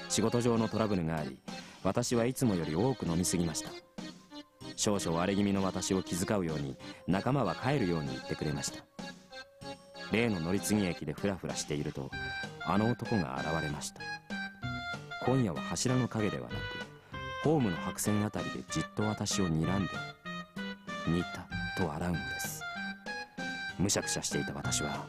仕事上のトラブルがあり私はいつもより多く飲みすぎました。少々荒れ気味の私を気遣うように仲間は帰るように言ってくれました。例の乗り継ぎ駅でフラフラしているとあの男が現れました。今夜は柱の陰ではなくホームの白線あたりでじっと私を睨んで「似た」と笑うんです。むしゃくしゃしていた私は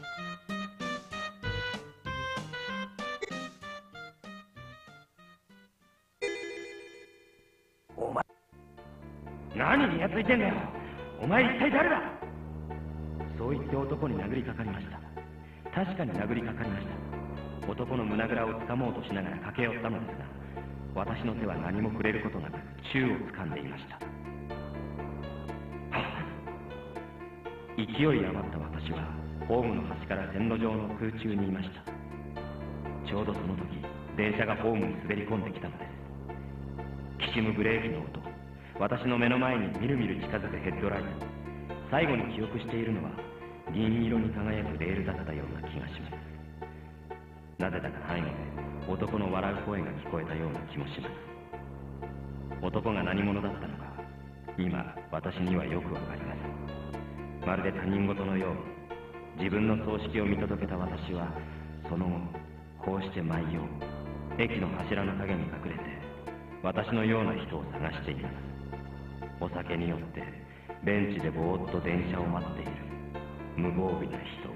何にやついてんだよ。お前一体誰だ。そう言って男に殴りかかりました。確かに殴りかかりました。男の胸ぐらをつかもうとしながら駆け寄ったのですが私の手は何も触れることなく宙を掴んでいました。勢い余った私はホームの端から線路上の空中にいました。ちょうどその時電車がホームに滑り込んできたのです。きしむブレーキの音私の目の前にみるみる近づくヘッドライト最後に記憶しているのは銀色に輝くレールだったような気がします。なぜだか背後で男の笑う声が聞こえたような気もします。男が何者だったのか今私にはよくわかりません。まるで他人事のよう。自分の葬式を見届けた私はその後こうして毎夜駅の柱の陰に隠れて私のような人を探しています。お酒に酔ってベンチでぼーっと電車を待っている無防備な人。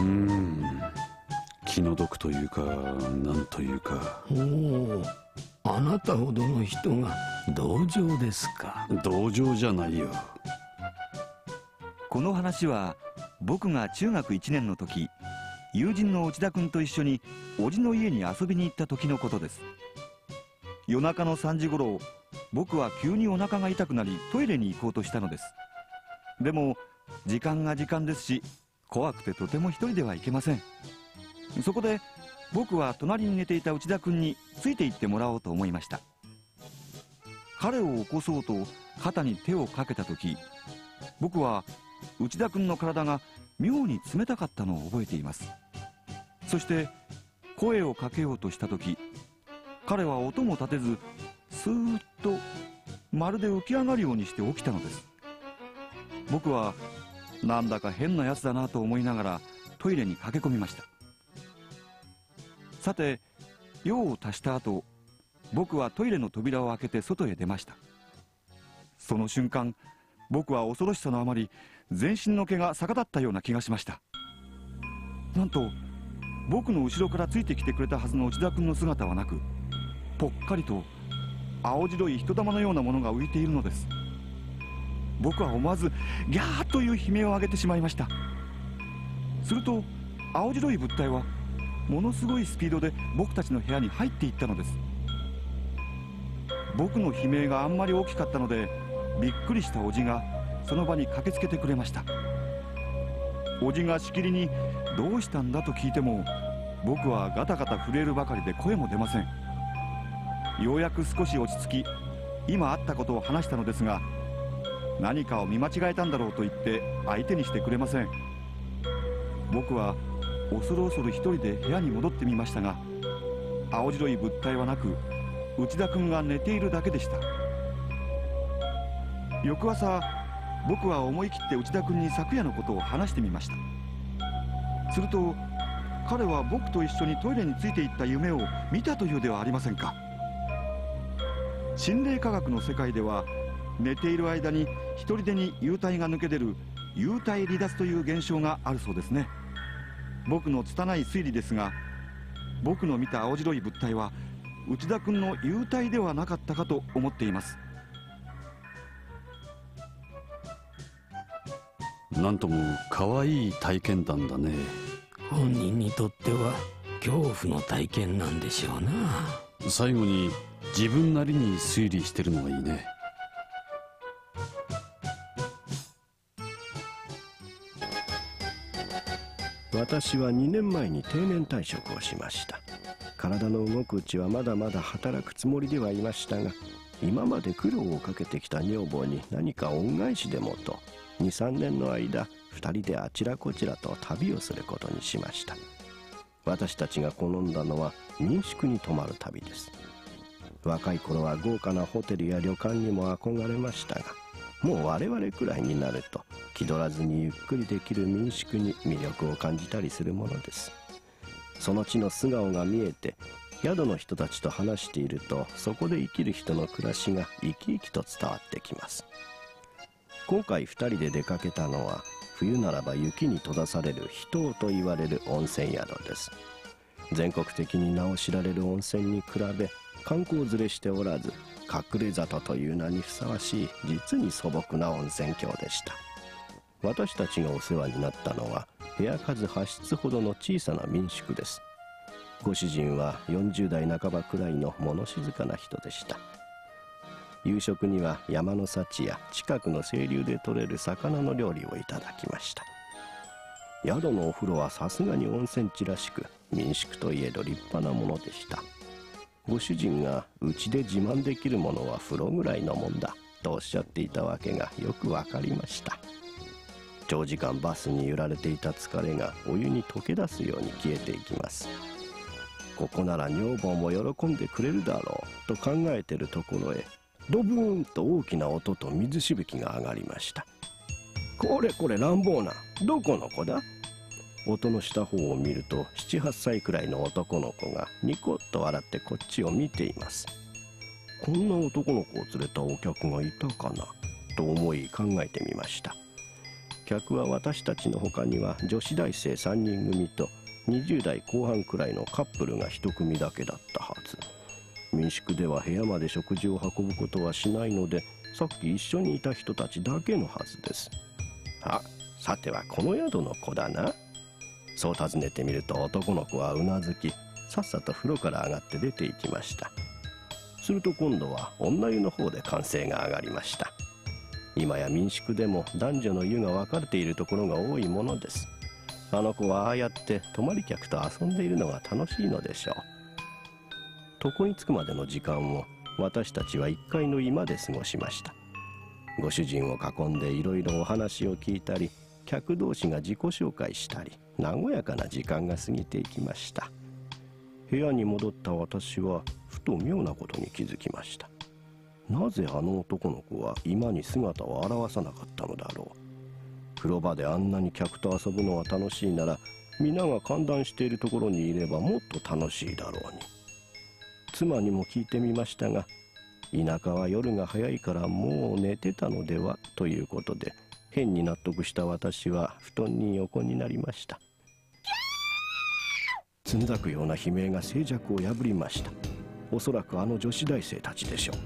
うーん。気の毒というかなんというか。おおあなたほどの人が同情ですか？同情じゃないよ。この話は僕が中学1年の時友人の内田君と一緒に叔父の家に遊びに行った時のことです。夜中の3時頃僕は急にお腹が痛くなりトイレに行こうとしたのです。でも時間が時間ですし怖くてとても一人では行けません。そこで僕は隣に寝ていた内田君について行ってもらおうと思いました。彼を起こそうと肩に手をかけた時僕は内田君の体が妙に冷たかったのを覚えています。そして声をかけようとした時彼は音も立てずスーッとまるで浮き上がるようにして起きたのです。僕はなんだか変なやつだなと思いながらトイレに駆け込みました。さて用を足した後僕はトイレの扉を開けて外へ出ました。その瞬間僕は恐ろしさのあまり全身の毛が逆立ったような気がしました。なんと僕の後ろからついてきてくれたはずの内田君の姿はなくぽっかりと青白い人玉のようなものが浮いているのです。僕は思わずギャーという悲鳴を上げてしまいました。すると青白い物体はものすごいスピードで僕たちの部屋に入っていったのです。僕の悲鳴があんまり大きかったのでびっくりしたおじがその場に駆けつけてくれました。おじがしきりに「どうしたんだ?」と聞いても僕はガタガタ震えるばかりで声も出ません。ようやく少し落ち着き今あったことを話したのですが何かを見間違えたんだろうと言って相手にしてくれません。僕は恐る恐る一人で部屋に戻ってみましたが青白い物体はなく内田君が寝ているだけでした。翌朝僕は思い切って内田君に昨夜のことを話してみました。すると彼は僕と一緒にトイレについていった夢を見たというではありませんか。心霊科学の世界では寝ている間に一人でに幽体が抜け出る幽体離脱という現象があるそうですね。僕の拙い推理ですが僕の見た青白い物体は内田君の幽体ではなかったかと思っています。なんとも可愛い体験談だね。本人にとっては恐怖の体験なんでしょうな。最後に自分なりに推理してるのがいいね私は2年前に定年退職をしました。体の動くうちはまだまだ働くつもりではいましたが今まで苦労をかけてきた女房に何か恩返しでもと23年の間2人であちらこちらと旅をすることにしました。私たちが好んだのは民宿に泊まる旅です。若い頃は豪華なホテルや旅館にも憧れましたがもう我々くらいになると気取らずにゆっくりできる民宿に魅力を感じたりするものです。その地の素顔が見えて宿の人たちと話しているとそこで生きる人の暮らしが生き生きと伝わってきます。今回2人で出かけたのは冬ならば雪に閉ざされる秘湯と言われる温泉宿です。全国的に名を知られる温泉に比べ観光連れしておらず隠れ里という名にふさわしい実に素朴な温泉郷でした。私たちがお世話になったのは部屋数8室ほどの小さな民宿です。ご主人は40代半ばくらいの物静かな人でした。夕食には山の幸や近くの清流で採れる魚の料理をいただきました。宿のお風呂はさすがに温泉地らしく民宿といえど立派なものでした。ご主人がうちで自慢できるものは風呂ぐらいのもんだとおっしゃっていたわけがよくわかりました。長時間バスに揺られていた疲れがお湯に溶け出すように消えていきます。ここなら女房も喜んでくれるだろうと考えてるところへドブーンと大きな音と水しぶきが上がりました。これこれ乱暴な。どこの子だ？音のした方を見ると78歳くらいの男の子がニコッと笑ってこっちを見ています。こんな男の子を連れたお客がいたかなと思い考えてみました。客は私たちの他には女子大生3人組と20代後半くらいのカップルが1組だけだったはず。民宿では部屋まで食事を運ぶことはしないのでさっき一緒にいた人たちだけのはずです。あさてはこの宿の子だな。そう尋ねてみると男の子はうなずきさっさと風呂から上がって出て行きました。すると今度は女湯の方で歓声が上がりました。今や民宿でも男女の湯が分かれているところが多いものです。あの子はああやって泊まり客と遊んでいるのが楽しいのでしょう。床に着くまでの時間を私たちは1階の居間で過ごしました。ご主人を囲んでいろいろお話を聞いたり客同士が自己紹介したり和やかな時間が過ぎていきました。部屋に戻った私はふと妙なことに気づきました。なぜあの男の子は今に姿を現さなかったのだろう。風呂場であんなに客と遊ぶのは楽しいなら皆が歓談しているところにいればもっと楽しいだろうに。妻にも聞いてみましたが田舎は夜が早いからもう寝てたのではということで変に納得した私は布団に横になりました。つんざくような悲鳴が静寂を破りましたおそらくあの女子大生たちでしょう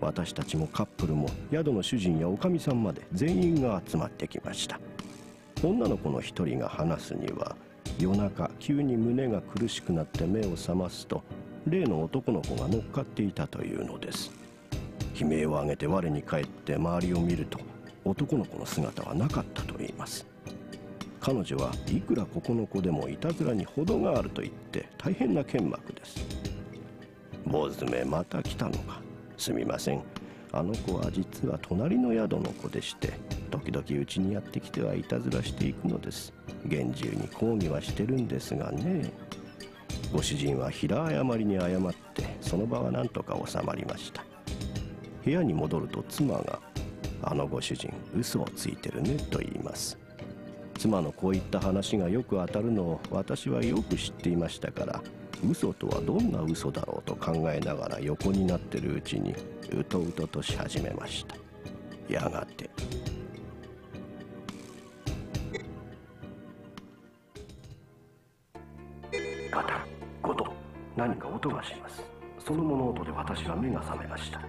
私たちもカップルも宿の主人やおかみさんまで全員が集まってきました女の子の一人が話すには夜中急に胸が苦しくなって目を覚ますと例の男の子が乗っかっていたというのです悲鳴を上げて我に返って周りを見ると男の子の姿はなかったと言います彼女はいくらここの子でもいたずらに程があると言って大変な剣幕です。坊主めまた来たのか。すみません。あの子は実は隣の宿の子でして時々うちにやってきてはいたずらしていくのです。厳重に抗議はしてるんですがね。ご主人は平誤りに謝ってその場は何とか収まりました。部屋に戻ると妻が「あのご主人嘘をついてるね」と言います。妻のこういった話がよく当たるのを私はよく知っていましたから嘘とはどんな嘘だろうと考えながら横になってるうちにうとうととし始めました。やがて。ガタンゴト何か音がします。その物音で私は目が覚めました。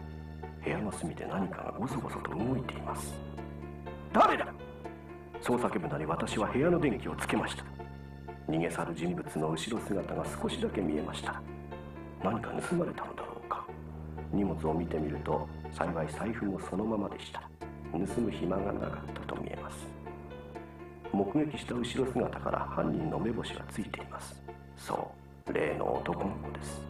部屋の隅で何かがゴソゴソと動いています。誰だ？そう叫ぶなり私は部屋の電気をつけました。逃げ去る人物の後ろ姿が少しだけ見えました。何か盗まれたのだろうか。荷物を見てみると幸い財布もそのままでした。盗む暇がなかったと見えます。目撃した後ろ姿から犯人の目星がついています。そう例の男の子です。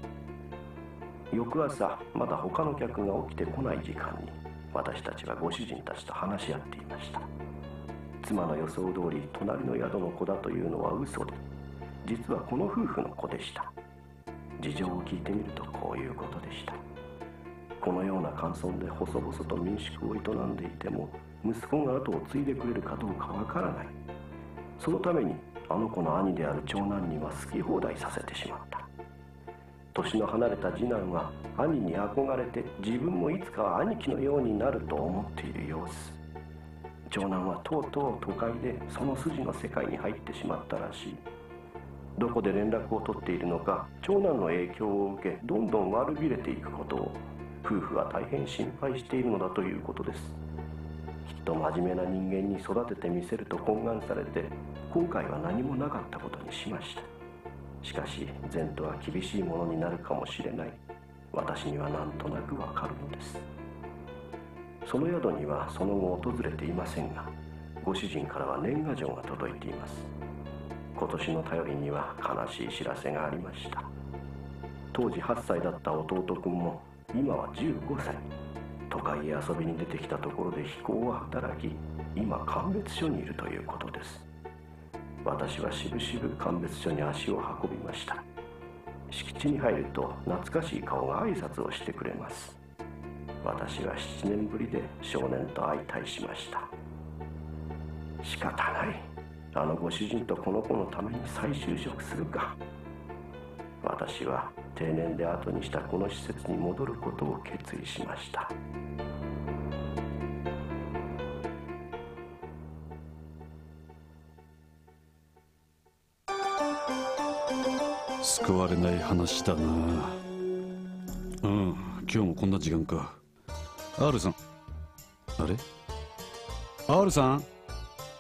翌朝まだ他の客が起きてこない時間に私たちはご主人たちと話し合っていました。妻の予想通り隣の宿の子だというのは嘘で実はこの夫婦の子でした。事情を聞いてみるとこういうことでした。このような感想で細々と民宿を営んでいても息子が後を継いでくれるかどうかわからない。そのためにあの子の兄である長男には好き放題させてしまった。年の離れた次男は兄に憧れて自分もいつかは兄貴のようになると思っている様子。長男はとうとう都会でその筋の世界に入ってしまったらしい。どこで連絡を取っているのか長男の影響を受けどんどん悪びれていくことを夫婦は大変心配しているのだということです。きっと真面目な人間に育ててみせると懇願されて今回は何もなかったことにしました。しかし前途は厳しいものになるかもしれない。私にはなんとなくわかるのです。その宿にはその後訪れていませんがご主人からは年賀状が届いています。今年の頼りには悲しい知らせがありました。当時8歳だった弟君も今は15歳。都会へ遊びに出てきたところで非行は働き今鑑別所にいるということです。私はしぶしぶ鑑別所に足を運びました。敷地に入ると懐かしい顔が挨拶をしてくれます。私は7年ぶりで少年と相対しました。仕方ない。あのご主人とこの子のために再就職するか。私は定年で後にしたこの施設に戻ることを決意しました。救われない話だな。うん今日もこんな時間か。R さん。あれ？R さん？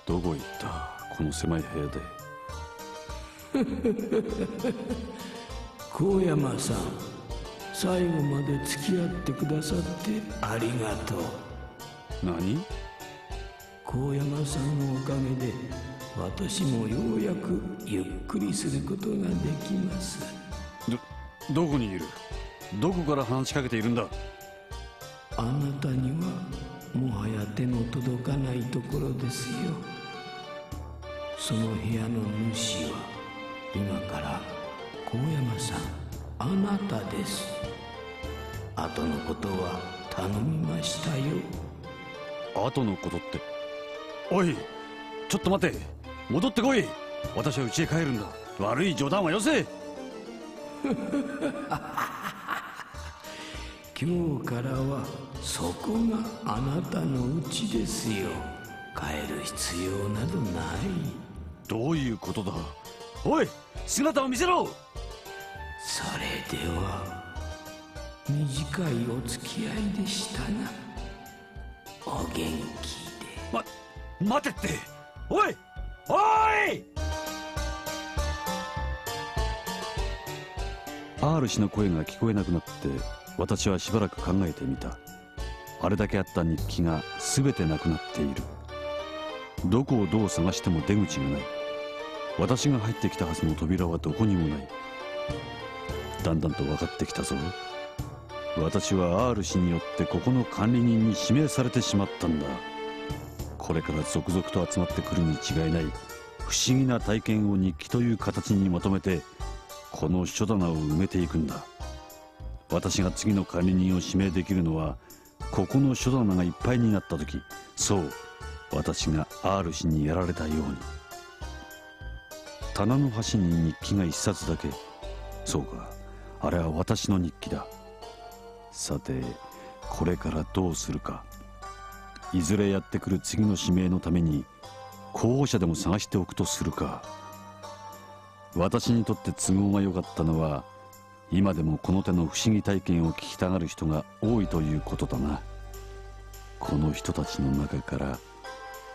どこ行った？この狭い部屋で。高山さん最後まで付き合ってくださってありがとう。何？高山さんのおかげで私もようやくゆっくりすることができます。どどこにいる？どこから話しかけているんだ？あなたにはもはや手の届かないところですよ。その部屋の主は今から高山さんあなたです。後のことは頼みましたよ。後のことって。おいちょっと待て。戻ってこい。私は家へ帰るんだ。悪い冗談はよせ 今日からはそこがあなたの家ですよ。帰る必要などない。どういうことだ？おい姿を見せろ！それでは短いお付き合いでしたな。お元気で。ま待てって！おいおい！R 氏の声が聞こえなくなって私はしばらく考えてみた。あれだけあった日記が全てなくなっている。どこをどう探しても出口がない。私が入ってきたはずの扉はどこにもない。だんだんと分かってきたぞ。私は R 氏によってここの管理人に指名されてしまったんだ。これから続々と集まってくるに違いない。不思議な体験を日記という形にまとめてこの書棚を埋めていくんだ。私が次の管理人を指名できるのはここの書棚がいっぱいになった時。そう私が R 氏にやられたように。棚の端に日記が一冊だけ。そうかあれは私の日記だ。さてこれからどうするか。いずれやってくる次の指名のために候補者でも探しておくとするか。私にとって都合が良かったのは今でもこの手の不思議体験を聞きたがる人が多いということだな。この人たちの中から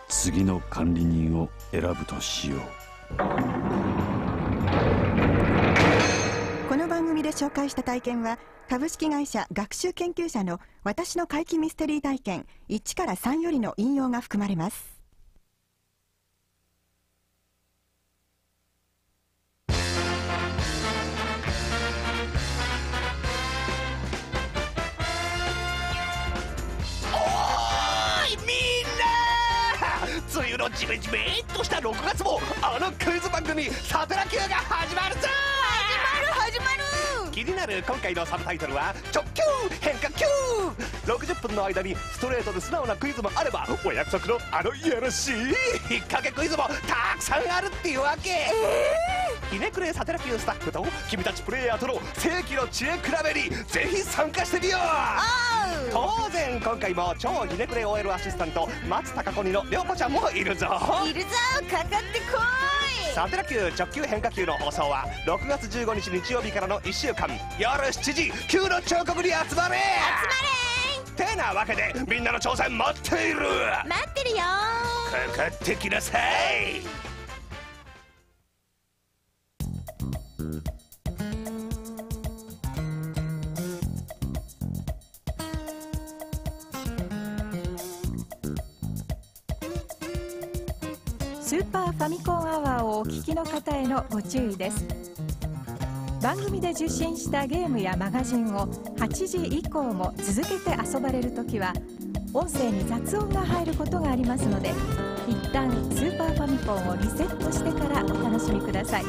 次の管理人を選ぶとしよう。この番組で紹介した体験は株式会社学習研究者の私の怪奇ミステリー体験1から3よりの引用が含まれます。のジメジメっとした6月もあのクイズ番組「サテラ Q」が始まるぞ気になる今回のサブタイトルは「直球変化球」60分の間にストレートで素直なクイズもあればお約束のあのいやらしい引っ掛けクイズもたくさんあるっていうわけ。えひねくれサテラ Q スタッフと君たちプレイヤーとの世紀の知恵比べにぜひ参加してみよう。当然今回も超ひねくれ OL アシスタント松たか子にのりょうこちゃんもいるぞ。いるぞかかってこサテラ Q 直球変化球の放送は6月15日日曜日からの1週間。夜7時 Q の彫刻に集まれ！集まれてなわけでみんなの挑戦待っている！待ってるよかかってきなさいーファミコンアワーをお聞きの方へのご注意です。番組で受信したゲームやマガジンを8時以降も続けて遊ばれるときは音声に雑音が入ることがありますので一旦スーパーファミコンをリセットしてからお楽しみください。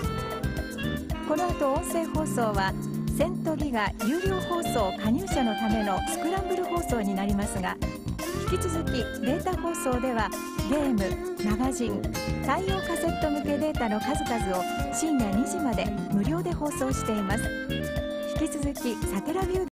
この後音声放送はセントギガ有料放送加入者のためのスクランブル放送になりますが引き続きデータ放送ではゲームマガジン太陽カセット向けデータの数々を深夜2時まで無料で放送しています。引き続きサテラビュー